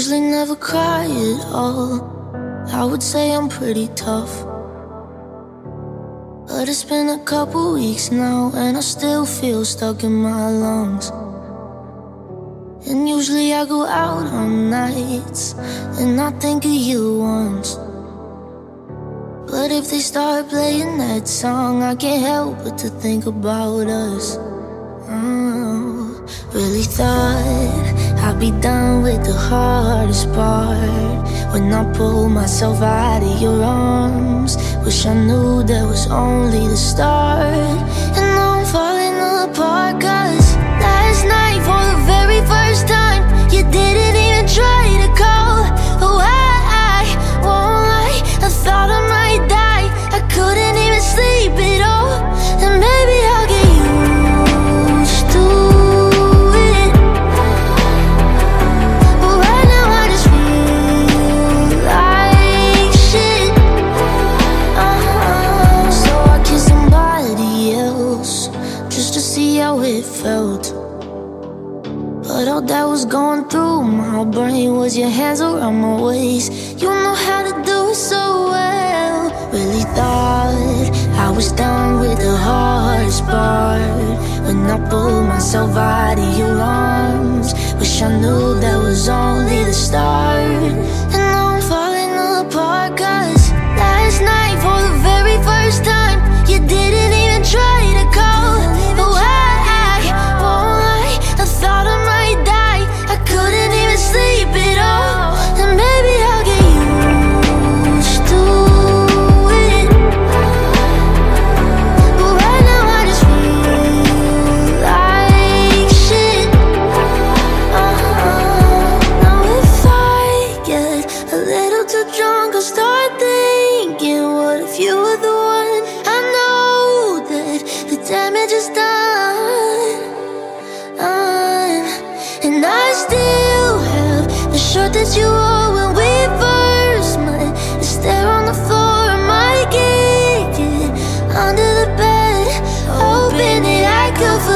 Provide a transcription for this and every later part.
usually never cry at all. I would say I'm pretty tough. But it's been a couple weeks now, and I still feel stuck in my lungs. And usually I go out on nights, and I think of you once. But if they start playing that song, I can't help but to think about us. Mm. Really thought I'd be done with the hardest part. When I pulled myself out of your arms Wish I knew that was only the start. And now I'm falling apart cause Last night for the very first time You did it of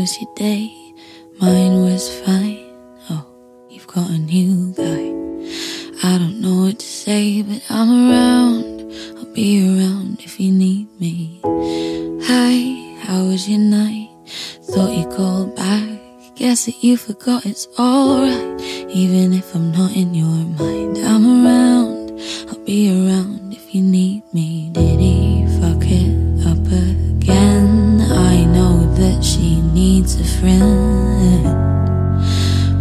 was your day? Mine was fine. Oh, you've got a new guy. I don't know what to say, but I'm around. I'll be around if you need me. Hi, how was your night? Thought you called back. Guess that you forgot it's alright. Even if I'm not in your mind, I'm around. I'll be around if you need me. Friend.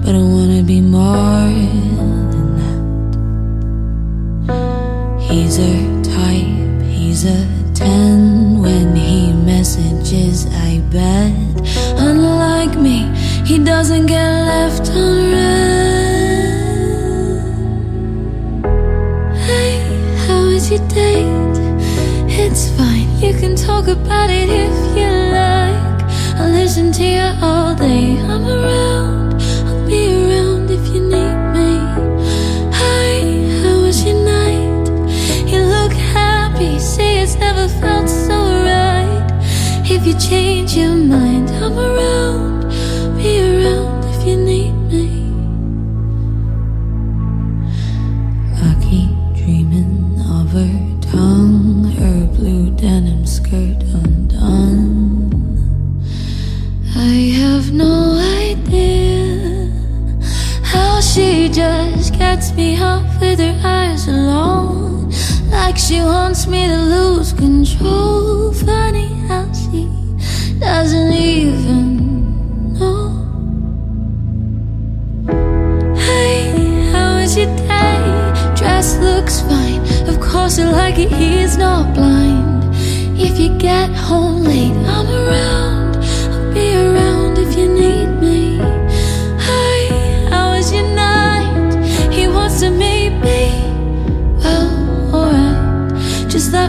But I wanna be more than that. He's her type, he's a 10 when he messages, I bet. Unlike me, he doesn't get left on read. Hey, how was your date? It's fine, you can talk about it if. All day. I'm around, I'll be around if you need me. Hi, how was your night? You look happy, say it's never felt so right. If you change your mind, I'm around, be around if you need me. I keep dreaming of her tongue, her blue denim skirt undone. I have no idea how she just gets me off with her eyes alone. Like she wants me to lose control. Funny how she doesn't even know. Hey, how was your day? Dress looks fine. Of course, I like it. He's not blind. If you get home late, I'm around.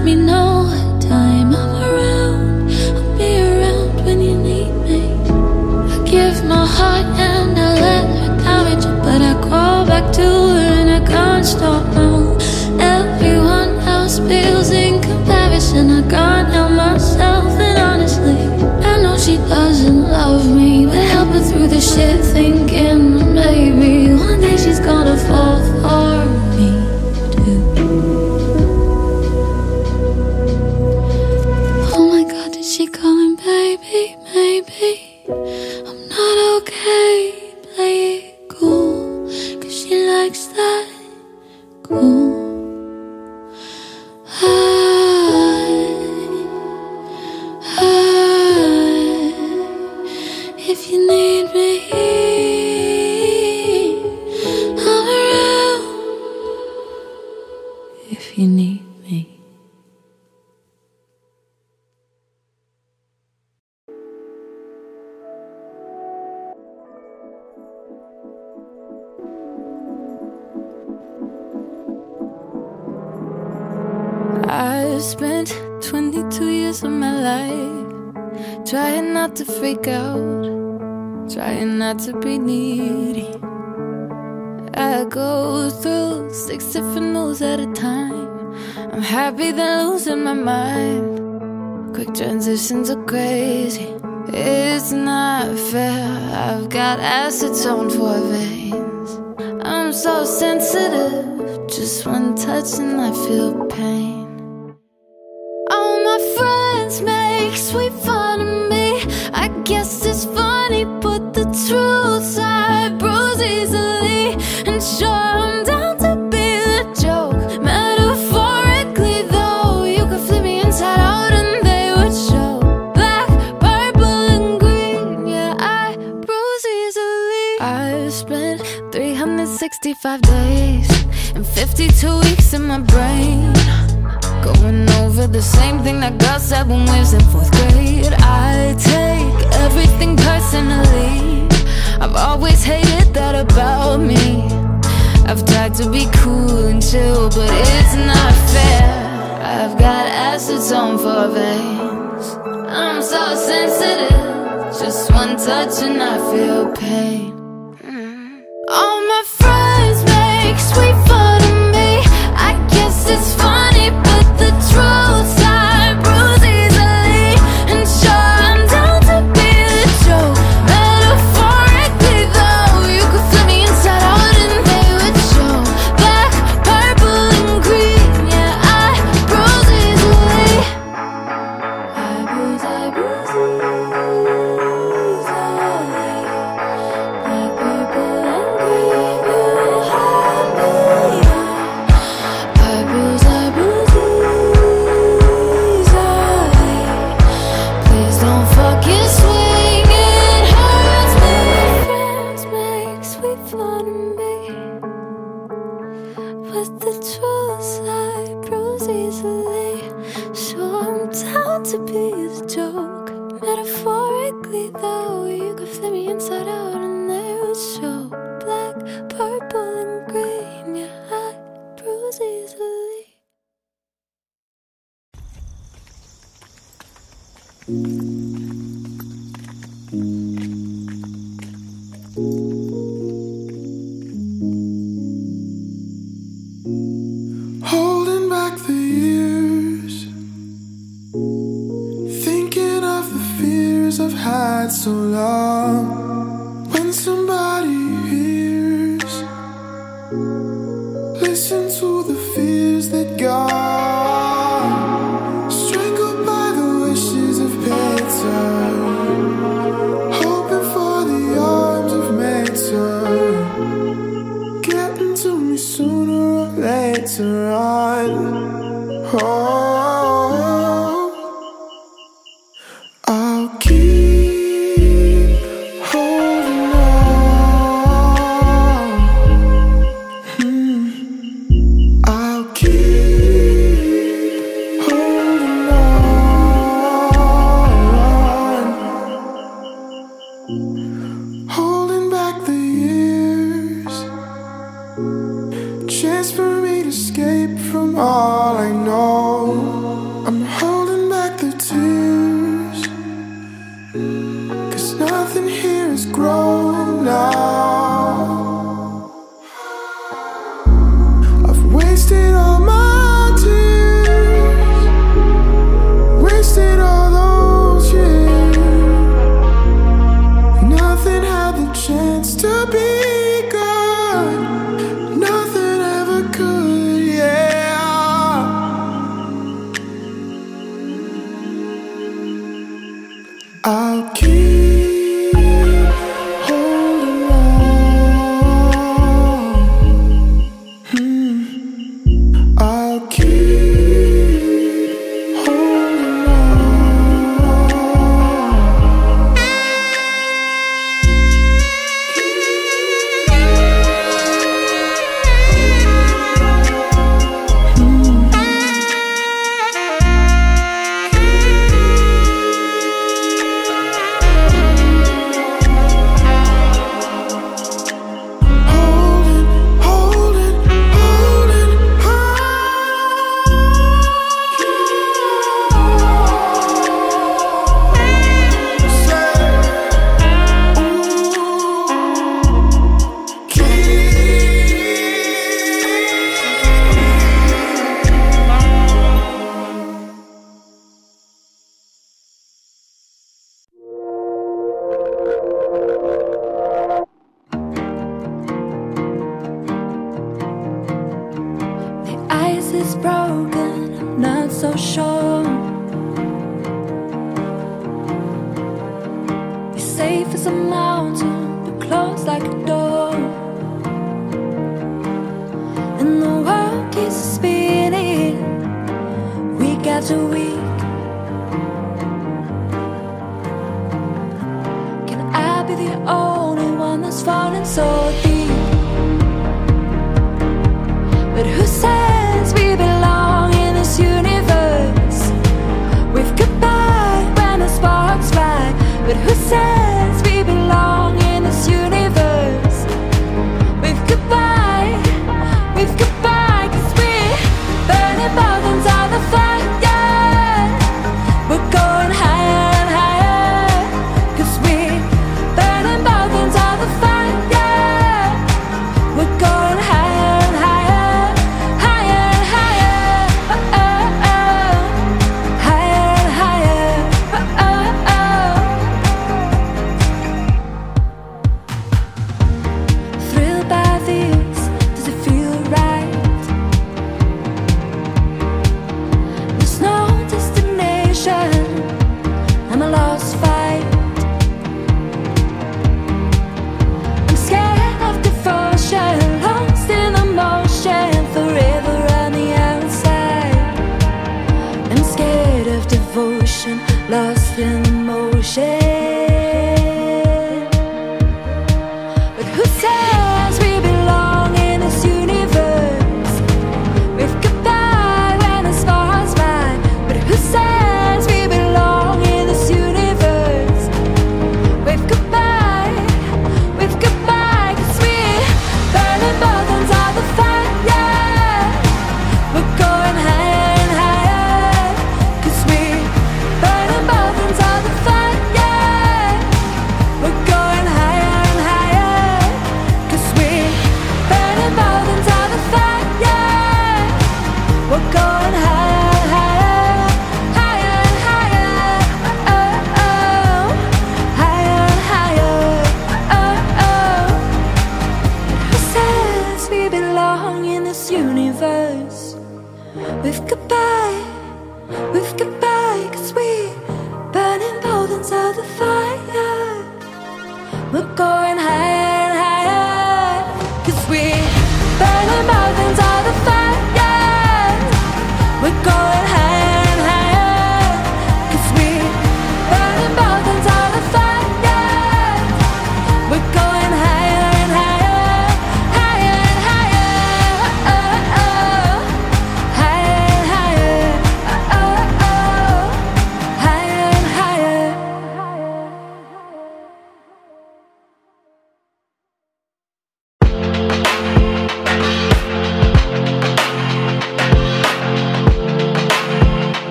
Let me know what time I'm around. I'll be around when you need me. I give my heart and I let her damage it, but I crawl back to and I can't stop now. Everyone else feels in comparison. I can't love me, but help her through the shit, thinking not to freak out, trying not to be needy. I go through six different moves at a time. I'm happy than losing my mind. Quick transitions are crazy. It's not fair. I've got acetone for veins. I'm so sensitive. Just one touch and I feel pain. Thing that God said when we was in fourth grade. I take everything personally. I've always hated that about me. I've tried to be cool and chill, but it's not fair. I've got acetone for veins. I'm so sensitive. Just one touch and I feel pain. All Somebody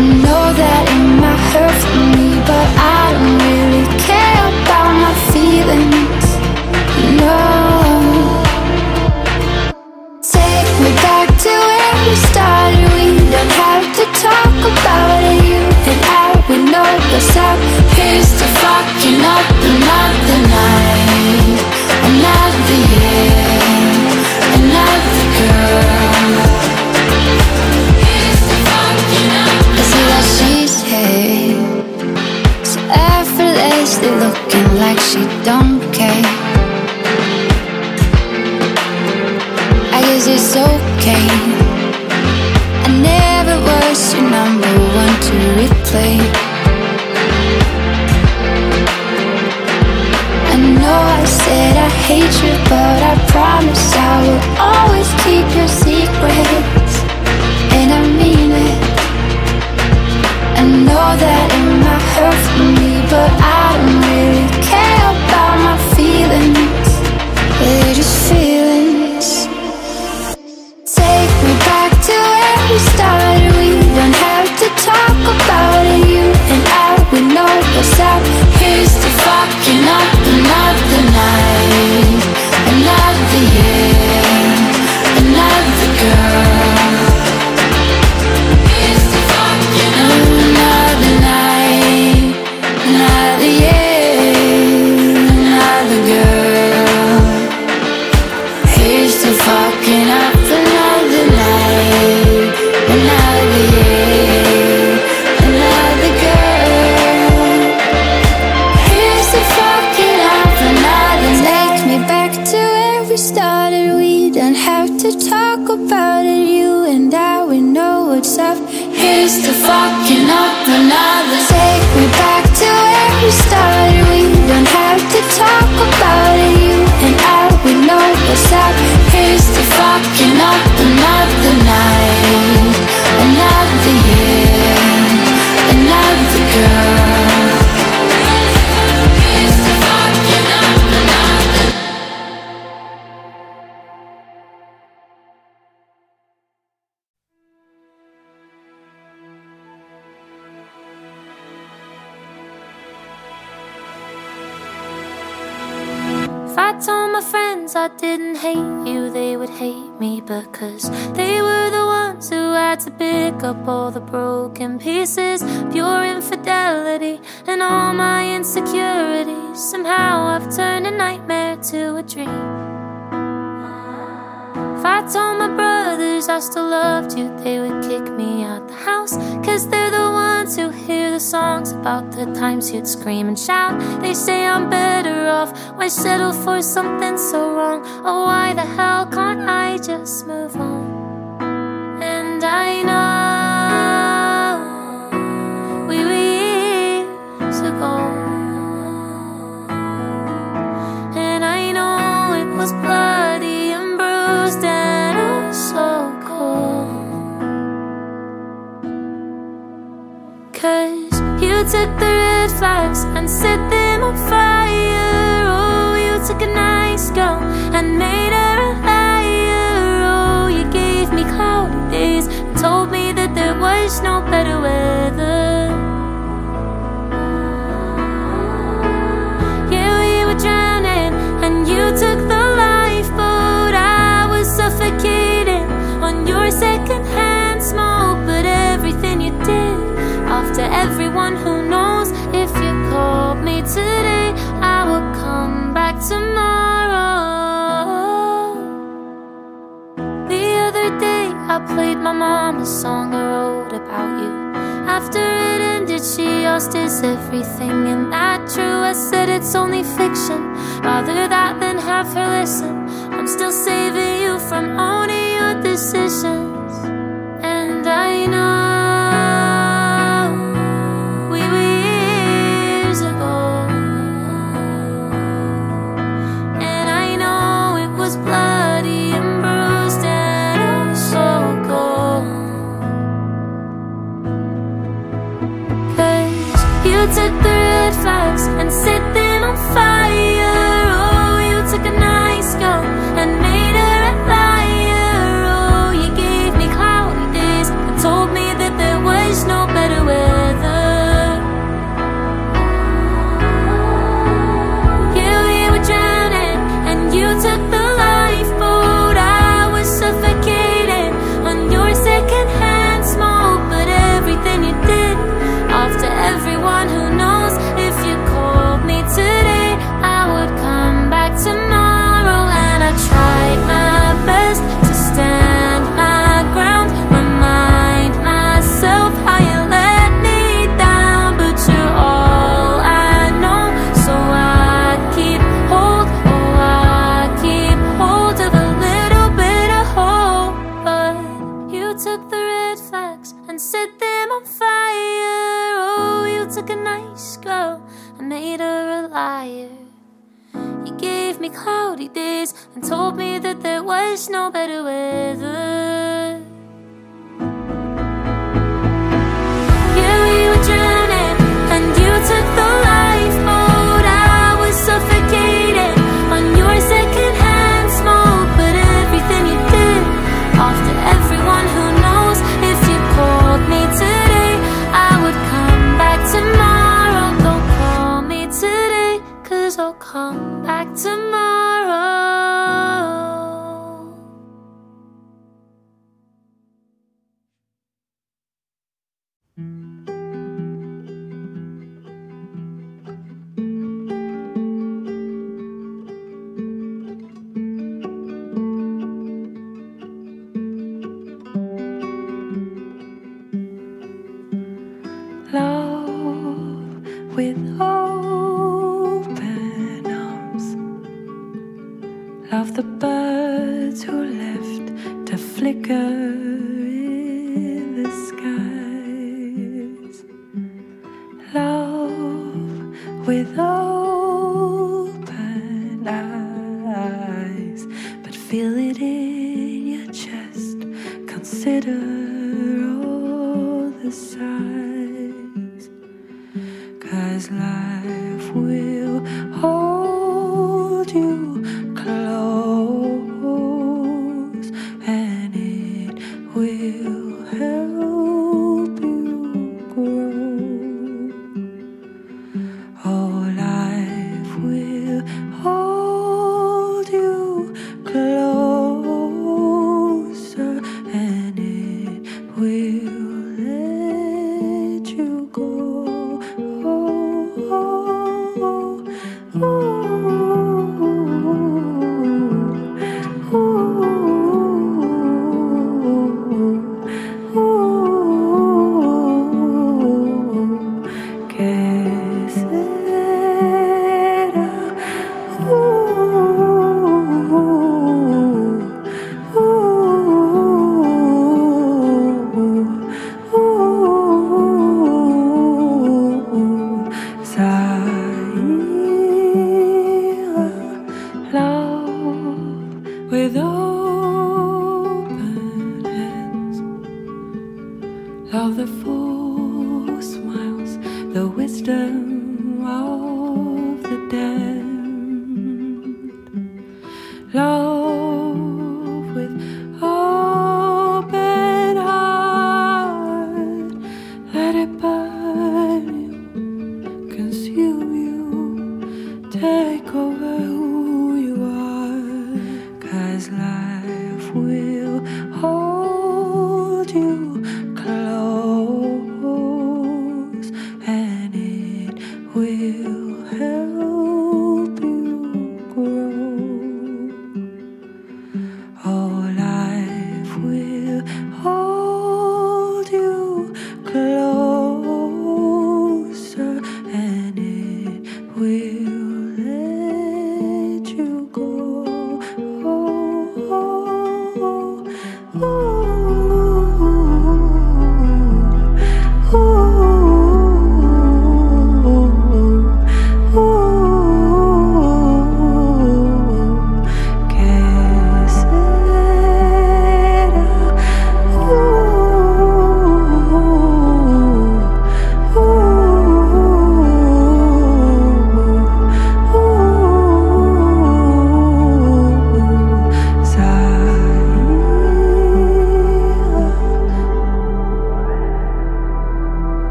know that it might hurt for me But I don't really care about my feelings. No. Take me back to where we started. We don't have to talk about it. You and I, we know what's up Here's to fucking up another night. Another year. like she don't care. I guess it's okay. I never was your number one to replay I know I said I hate you But I promise I will always keep your secrets. And I mean it. I know that it might hurt for me But I don't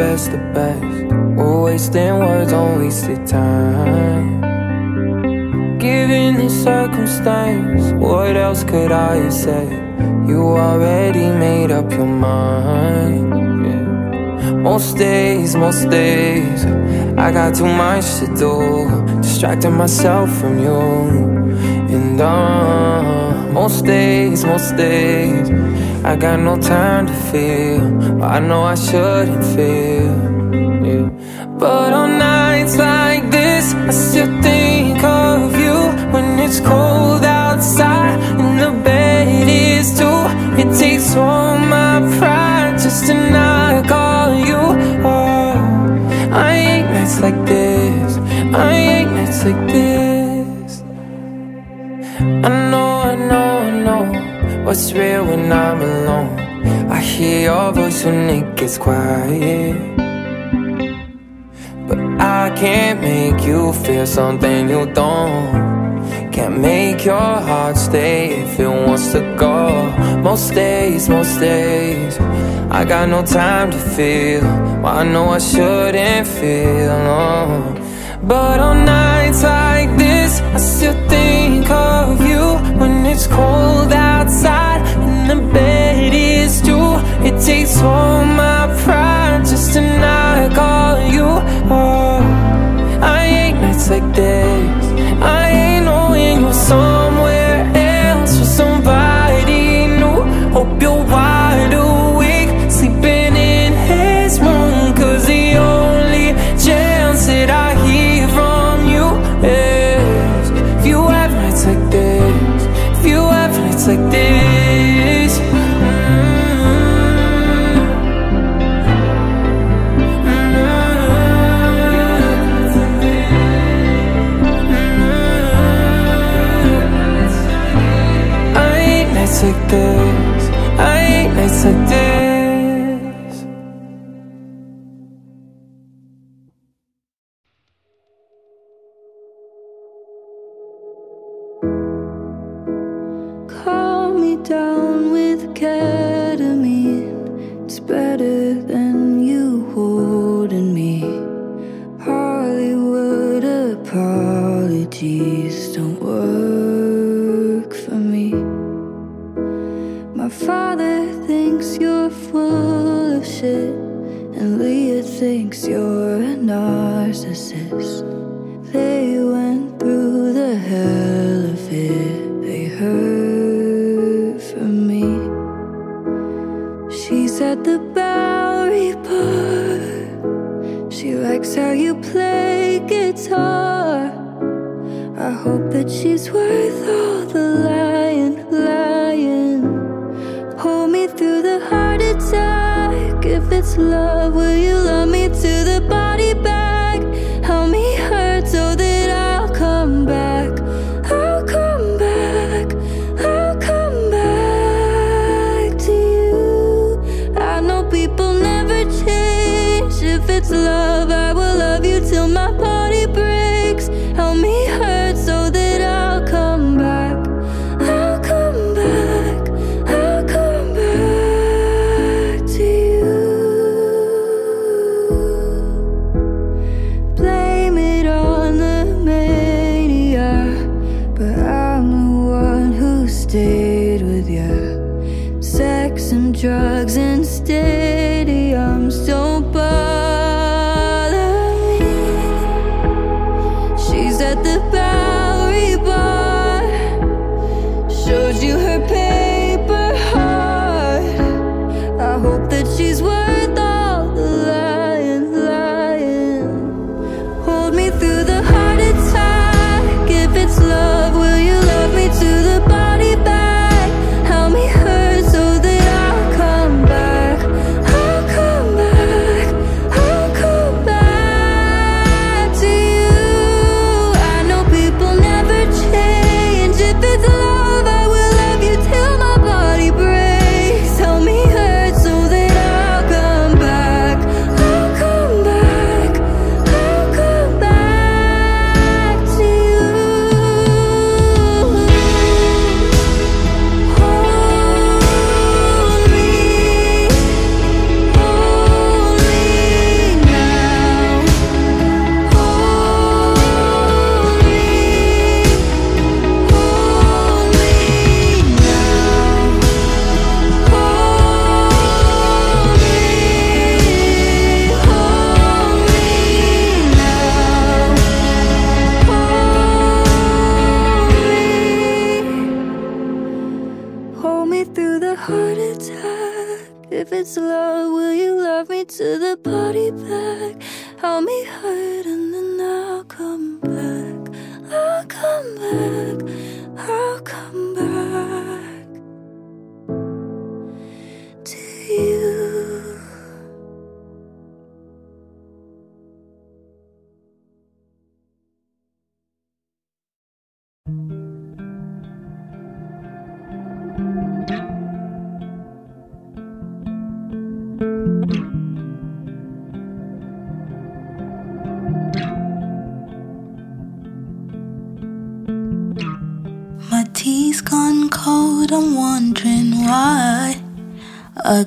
best, the best. We're wasting words on wasted time. Given the circumstance What else could I have said? You already made up your mind. Most days, most days I got too much to do. Distracting myself from you. And uh, most days, most days I got no time to feel. I know I shouldn't feel yeah. But on nights like this I still think of you. When it's cold outside And the bed is too It takes all my pride Just to not call you. Oh, I ain't nights like this. I ain't nights like this. I know, What's real when I'm alone? I hear your voice when it gets quiet. But I can't make you feel something you don't. Can't make your heart stay if it wants to go. Most days, most days, I got no time to feel. Well, I know I shouldn't feel. No. But on nights like this, I still think of you when it's cold outside and the bed is too. It takes all my pride just to not call you. Oh, I ain't nights like this. I ain't knowing you're somewhere else with somebody new. Hope you're wide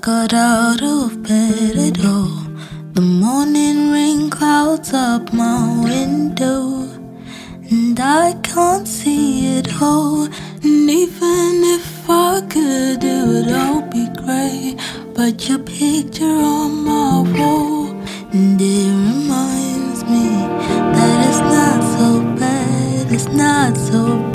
got out of bed at all. The morning rain clouds up my window, and I can't see it all. And even if I could, it would all be grey. But your picture on my wall, and it reminds me that it's not so bad, it's not so bad.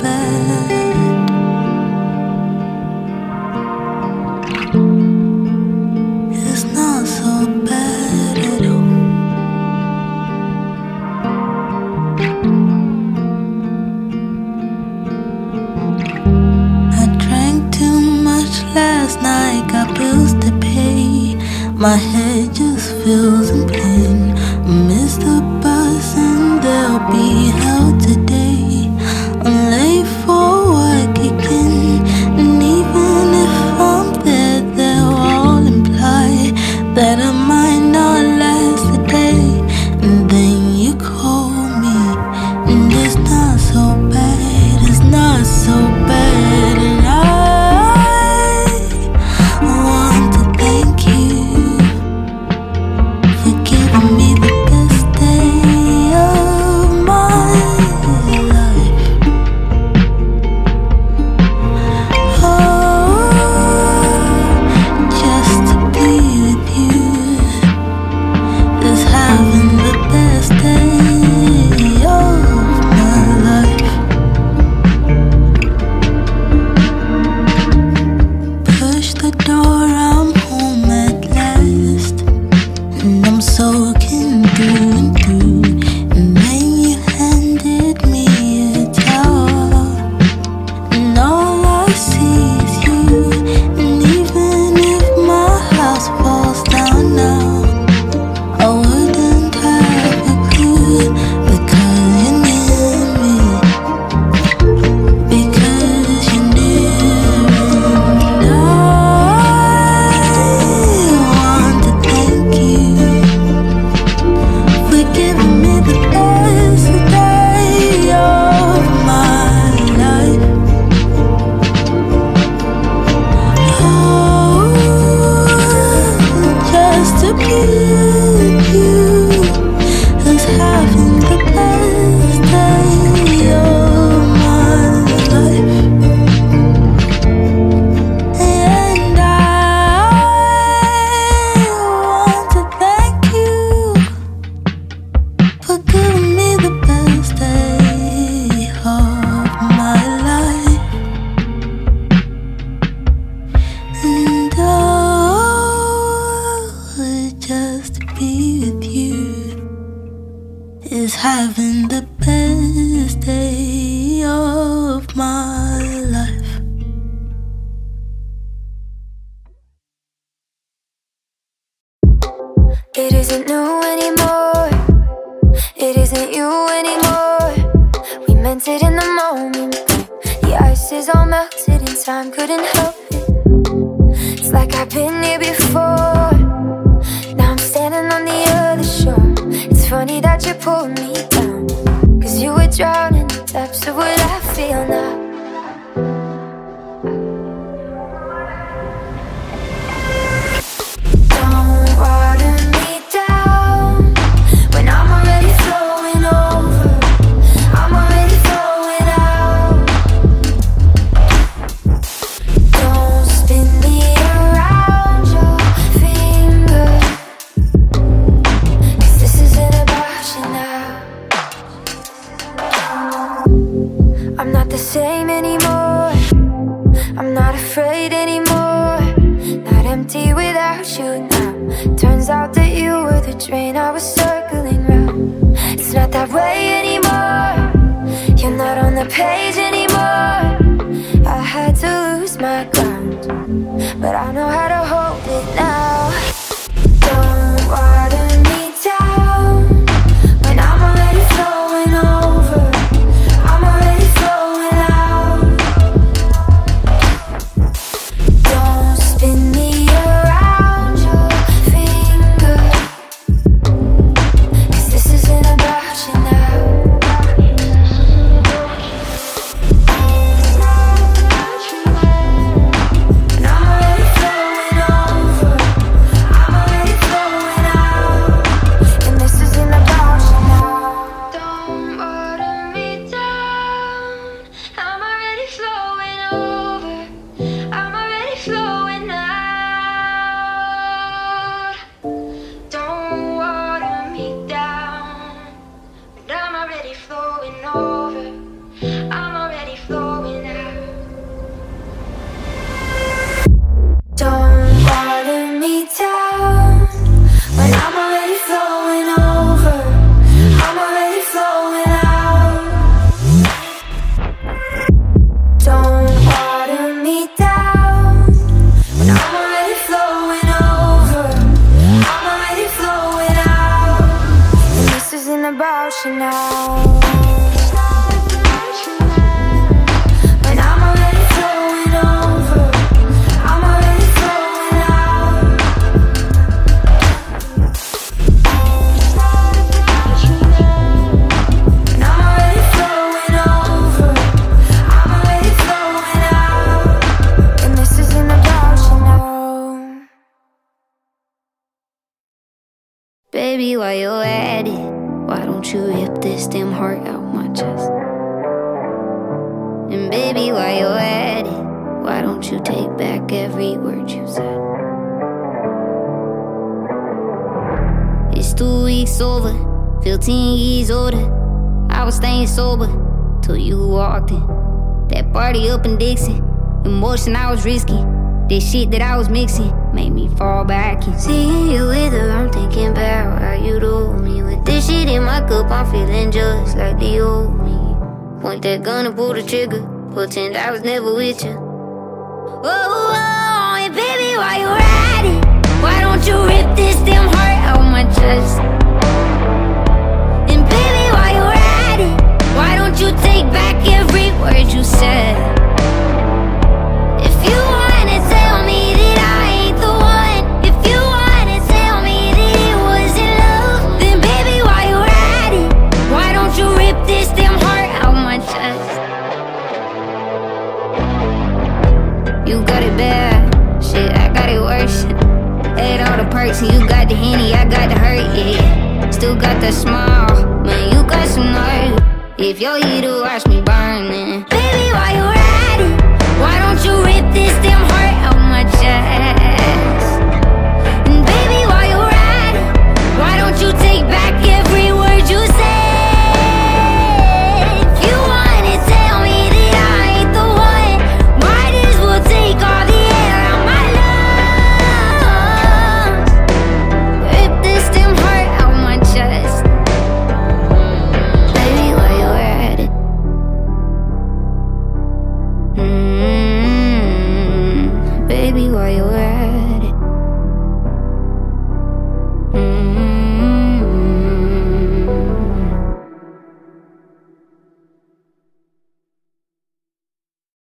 hold me down. Cause you were drowning in the depths of what I feel now. Train I was circling round. It's not that way anymore. You're not on the page anymore. I had to lose my ground, but I know how to I was risking. This shit that I was mixing made me fall back in. Seeing you with her, I'm thinking about how you do me. With this shit in my cup, I'm feeling just like the old me. Point that gun and pull the trigger, pretend I was never with you. Oh, oh, and baby, why you it? Why don't you rip this damn heart out my chest? And baby, why you at it? Why don't you take back every word you said? You wanna tell me that I ain't the one, if you wanna tell me that it wasn't love, then baby, why you at it? Why don't you rip this damn heart out my chest? You got it bad, shit, I got it worse. Had all the perks, and you got the henny, I got the hurt, yeah. Still got the smile, man, you got some nerve. If you're here to watch me burn, then baby, why you you rip this damn